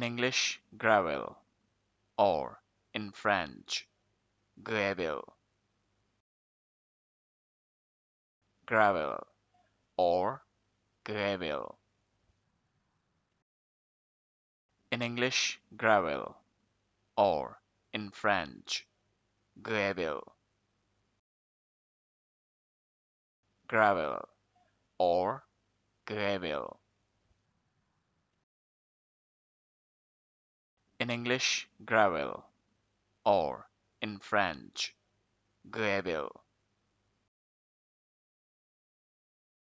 In English, Greville, or in French, Greville. Greville or Greville. In English, Greville, or in French, Greville. Greville or Greville. In English, Greville, or in French, Greville.